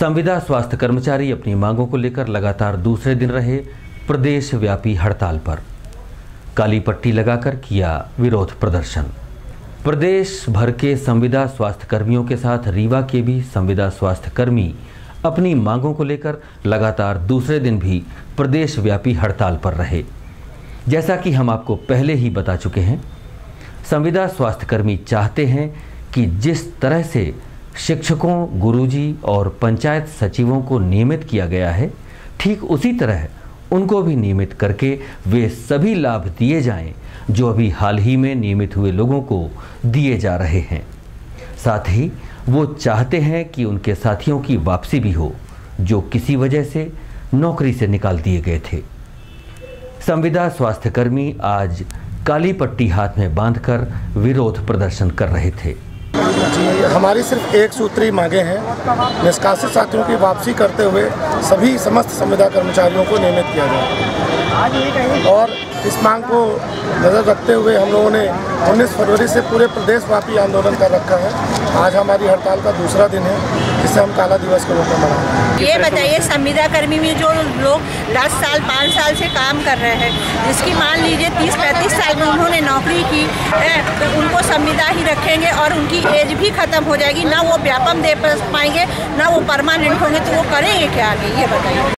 संविदा स्वास्थ्य कर्मचारी अपनी मांगों को लेकर लगातार दूसरे दिन रहे प्रदेश व्यापी हड़ताल पर। काली पट्टी लगाकर किया विरोध प्रदर्शन। प्रदेश भर के संविदा स्वास्थ्य कर्मियों के साथ रीवा के भी संविदा स्वास्थ्य कर्मी अपनी मांगों को लेकर लगातार दूसरे दिन भी प्रदेश व्यापी हड़ताल पर रहे। जैसा कि हम आपको पहले ही बता चुके हैं, संविदा स्वास्थ्यकर्मी चाहते हैं कि जिस तरह से शिक्षकों, गुरुजी और पंचायत सचिवों को नियमित किया गया है। ठीक उसी तरह उनको भी नियमित करके वे सभी लाभ दिए जाएँ, जो अभी हाल ही में नियमित हुए लोगों को दिए जा रहे हैं। साथ ही वो चाहते हैं कि उनके साथियों की वापसी भी हो, जो किसी वजह से नौकरी से निकाल दिए गए थे। संविदा स्वास्थ्यकर्मी आज काली पट्टी हाथ में बांधकर विरोध प्रदर्शन कर रहे थे। जी हमारी सिर्फ़ एक सूत्री मांगे हैं। निष्कासित साथियों की वापसी करते हुए सभी समस्त संविदा कर्मचारियों को नियमित किया जाए। और इस मांग को नज़र रखते हुए हम लोगों ने 19 फरवरी से पूरे प्रदेशव्यापी आंदोलन कर रखा है। आज हमारी हड़ताल का दूसरा दिन है, जिसे हम काला दिवस के रूप में मना ये बताइए, संविदा कर्मी में जो लोग 10 साल 5 साल से काम कर रहे हैं जिसकी मान लीजिए 30 पैंतीस साल में उन्होंने नौकरी की तो उनको संविदा ही रखेंगे और उनकी एज भी खत्म हो जाएगी। ना वो व्यापम दे पाएँगे, ना वो परमानेंट होंगे तो वो करेंगे क्या आगे? ये बताइए।